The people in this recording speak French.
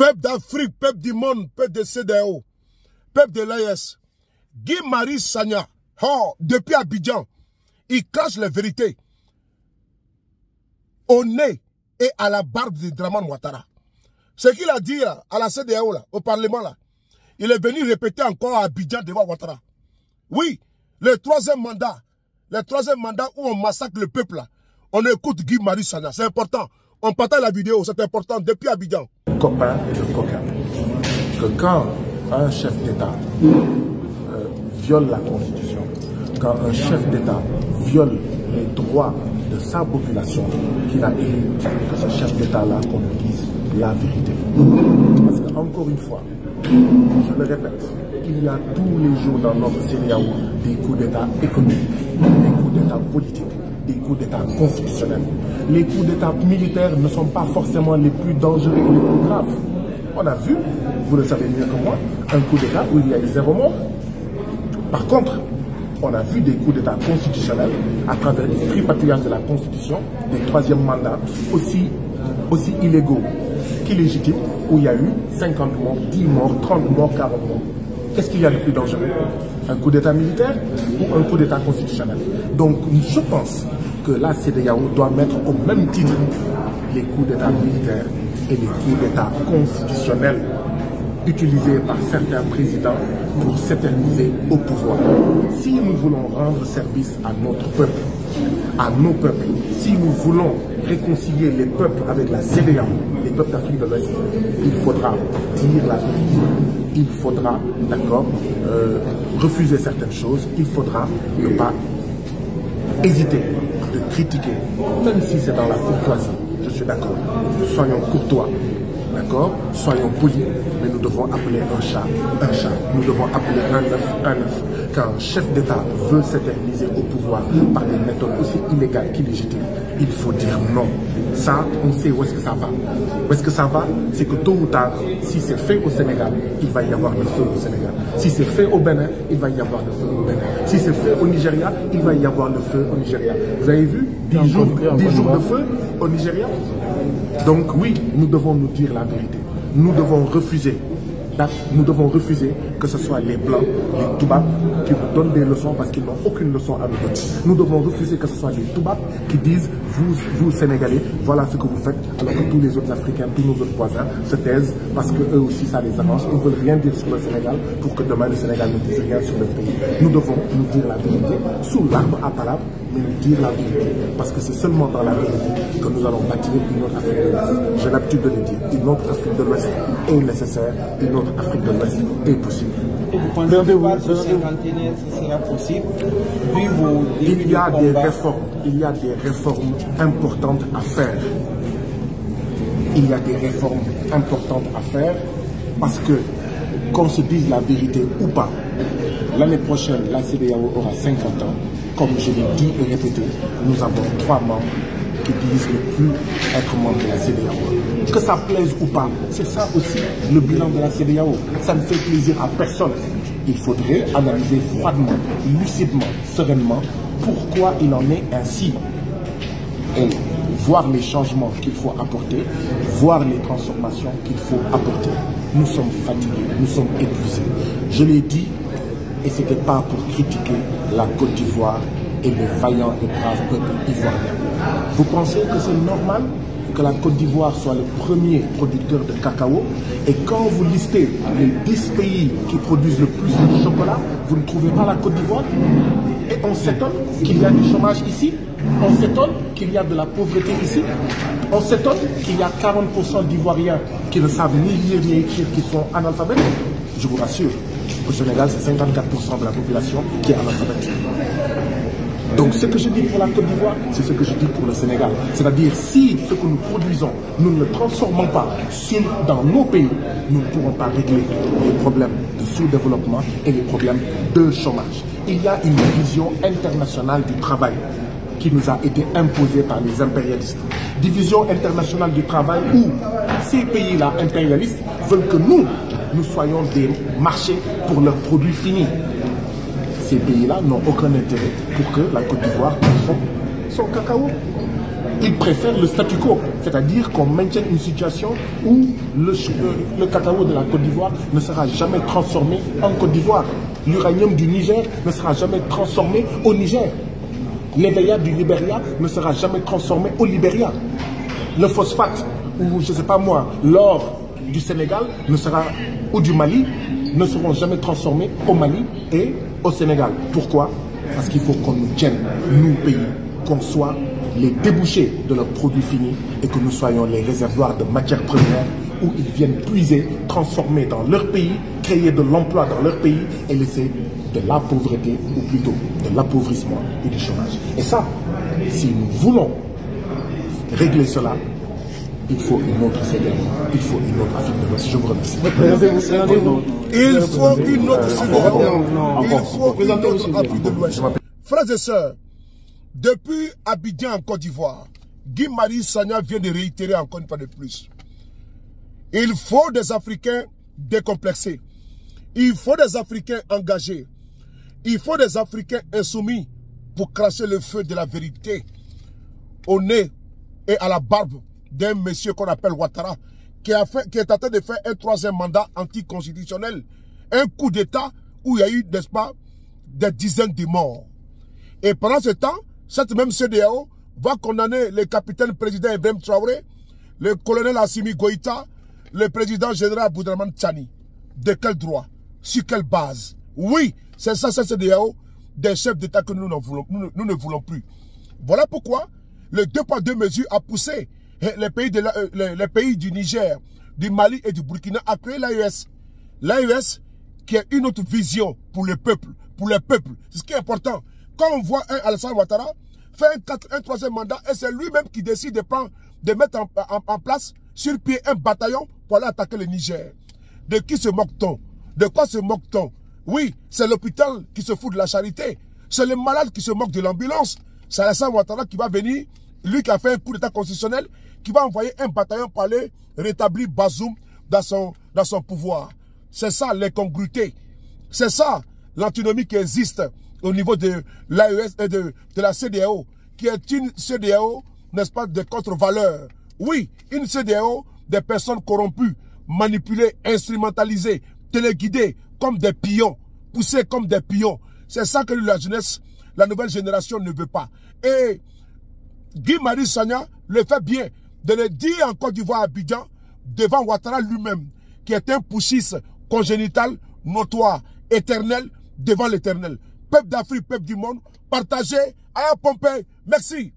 peuple d'Afrique, peuple du monde, peuple de CDO, peuple de l'AS, Guy Marie Sagna, oh, depuis Abidjan, il cache la vérité au nez et à la barbe de Draman Ouattara. Ce qu'il a dit là, à la CDAO, au Parlement, là, il est venu répéter encore à Abidjan devant Ouattara. Oui, le troisième mandat, le troisième mandat où on massacre le peuple, là, on écoute Guy Marie Sagna. C'est important. On partage la vidéo, c'est important, depuis Abidjan. Copain et de coquin. Que quand un chef d'État euh, viole la Constitution, quand un chef d'État viole les droits de sa population qu'il a élu, que ce chef d'État-là qu'on dise la vérité. Parce que, encore une fois, je le répète, il y a tous les jours dans notre CDAO des coups d'État économiques, des coups d'État politiques, des coups d'État constitutionnels. Les coups d'État militaires ne sont pas forcément les plus dangereux et les plus graves. On a vu, vous le savez mieux que moi, un coup d'État où il y a eu zéro mort. Par contre, on a vu des coups d'État constitutionnels à travers les tripatouillages de la Constitution, des troisièmes mandats aussi, aussi illégaux qu'illégitimes, où il y a eu 50 morts, 10 morts, 30 morts, 40 morts. Qu'est-ce qu'il y a de plus dangereux? Un coup d'État militaire ou un coup d'État constitutionnel? Donc, je pense que la CDAO doit mettre au même titre les coups d'État militaires et les coups d'État constitutionnels utilisés par certains présidents pour s'éterniser au pouvoir. Si nous voulons rendre service à notre peuple, à nos peuples, si nous voulons réconcilier les peuples avec la CDAO, les peuples d'Afrique de l'Ouest, il faudra dire la vérité. Il faudra, d'accord, euh, refuser certaines choses. Il faudra ne pas hésiter de critiquer, même si c'est dans la courtoisie. Je suis d'accord. Soyons courtois, d'accord? Soyons polis, mais nous devons appeler un chat un chat. Nous devons appeler un œuf un œuf. Quand un chef d'État veut s'éterniser au pouvoir par des méthodes aussi illégales qu'illégitimes, il faut dire non. Ça, on sait où est-ce que ça va. Où est-ce que ça va? C'est que tôt ou tard, si c'est fait au Sénégal, il va y avoir le feu au Sénégal. Si c'est fait au Bénin, il va y avoir le feu au Bénin. Si c'est fait au Nigeria, il va y avoir le feu au Nigeria. Vous avez vu 10 jours, 10 jours de feu au Nigeria Donc oui, nous devons nous dire la vérité. Nous devons refuser nous devons refuser que ce soit les Blancs, les Toubabs qui nous donnent des leçons parce qu'ils n'ont aucune leçon à nous donner. Nous devons refuser que ce soit les Toubabs qui disent, vous, vous Sénégalais, voilà ce que vous faites, alors que tous les autres Africains, tous nos autres voisins se taisent parce que eux aussi ça les arrange. Ils ne veulent rien dire sur le Sénégal pour que demain le Sénégal ne dise rien sur le pays. Nous devons nous dire la vérité sous l'arbre à palabre, mais nous dire la vérité. Parce que c'est seulement dans la vérité que nous allons bâtir une autre Afrique de l'Ouest. J'ai l'habitude de le dire. Une autre Afrique de l'Ouest est nécessaire, une autre Afrique de l'Ouest est possible. Et vous pensez que ce cinquantenaire, ce sera possible vu vos Il y a des réformes, il y a des réformes importantes à faire. Il y a des réformes importantes à faire parce que, qu'on se dise la vérité ou pas, l'année prochaine, la CDAO aura 50 ans. Comme je l'ai dit et répété, nous avons trois membres qui ne plus être membres de la CDAO. Que ça plaise ou pas, c'est ça aussi le bilan de la CDAO. Ça ne fait plaisir à personne. Il faudrait analyser froidement, lucidement, sereinement pourquoi il en est ainsi. Et voir les changements qu'il faut apporter, voir les transformations qu'il faut apporter. Nous sommes fatigués, nous sommes épuisés. Je l'ai dit, et ce n'était pas pour critiquer la Côte d'Ivoire et le vaillant et brave peuple ivoirien. Vous pensez que c'est normal que la Côte d'Ivoire soit le premier producteur de cacao? Et quand vous listez les 10 pays qui produisent le plus de chocolat, vous ne trouvez pas la Côte d'Ivoire? Et on s'étonne qu'il y a du chômage ici On s'étonne qu'il y a de la pauvreté ici On s'étonne qu'il y a 40% d'Ivoiriens qui ne savent ni lire ni écrire, qui sont analphabètes Je vous rassure, au Sénégal, c'est 54% de la population qui est analphabète. Donc ce que je dis pour la Côte d'Ivoire, c'est ce que je dis pour le Sénégal. C'est-à-dire si ce que nous produisons, nous ne le transformons pas dans nos pays, nous ne pourrons pas régler les problèmes de sous-développement et les problèmes de chômage. Il y a une vision internationale du travail qui nous a été imposée par les impérialistes. Division internationale du travail où ces pays-là impérialistes veulent que nous, nous soyons des marchés pour leurs produits finis ces pays-là n'ont aucun intérêt pour que la Côte d'Ivoire son, son cacao. Ils préfèrent le statu quo, c'est-à-dire qu'on maintienne une situation où le, le cacao de la Côte d'Ivoire ne sera jamais transformé en Côte d'Ivoire. L'uranium du Niger ne sera jamais transformé au Niger. L'éveilla du Libéria ne sera jamais transformé au Libéria. Le phosphate, ou je ne sais pas moi, l'or du Sénégal ne sera, ou du Mali ne seront jamais transformés au Mali et au Sénégal. Pourquoi? Parce qu'il faut qu'on nous tienne, nous pays, qu'on soit les débouchés de leurs produits finis et que nous soyons les réservoirs de matières premières où ils viennent puiser, transformer dans leur pays, créer de l'emploi dans leur pays et laisser de la pauvreté, ou plutôt de l'appauvrissement et du chômage. Et ça, si nous voulons régler cela, il faut une autre CDAO, il faut une autre Afrique de l'Ouest. Je vous remercie. Il faut une autre CDAO, il faut une autre Afrique de l'Ouest. Frères et sœurs, depuis Abidjan en Côte d'Ivoire, Guy-Marie Sagna vient de réitérer encore une fois de plus. Il faut des Africains décomplexés. Il faut des Africains engagés. Il faut des Africains insoumis pour cracher le feu de la vérité au nez et à la barbe d'un monsieur qu'on appelle Ouattara, qui, est en train de faire un troisième mandat anticonstitutionnel. Un coup d'État où il y a eu, n'est-ce pas, des dizaines de morts. Et pendant ce temps, cette même CDAO va condamner le capitaine président Ibrahim Traoré, le colonel Assimi Goïta, le président général Boudraman Tchani. De quel droit? Sur quelle base? Oui, c'est ça, c'est CDAO des chefs d'État que nous ne, voulons, nous, nous ne voulons plus. Voilà pourquoi le deux pas deux mesures a poussé les pays, de la, les, pays du Niger, du Mali et du Burkina à créer l'AES. L'AES qui est une autre vision pour le peuple, pour les peuples. C'est ce qui est important. Quand on voit un Alassane Ouattara faire un, troisième mandat et c'est lui-même qui décide de, prendre, de mettre en, place sur pied un bataillon pour aller attaquer le Niger. De qui se moque-t-on? De quoi se moque-t-on? Oui, c'est l'hôpital qui se fout de la charité. C'est le malade qui se moque de l'ambulance. C'est Alassane Ouattara qui va venir, lui qui a fait un coup d'état constitutionnel, qui va envoyer un bataillon pour aller rétablir Bazoum dans son, dans son pouvoir. C'est ça l'incongruité. C'est ça l'antinomie qui existe au niveau de l'AES et de, de la CDAO, qui est une CDAO, n'est-ce pas, de contre-valeurs. Oui, une CDAO des personnes corrompues, manipulées, instrumentalisées, téléguidées comme des pions, poussées comme des pions. C'est ça que la jeunesse, la nouvelle génération ne veut pas. Et Guy-Marie Sagna le fait bien de le dire en Côte d'Ivoire à Abidjan devant Ouattara lui-même, qui est un poussiste congénital, notoire, éternel, devant l'éternel. Peuple d'Afrique, peuple du monde, partagez, à Pompée. Merci.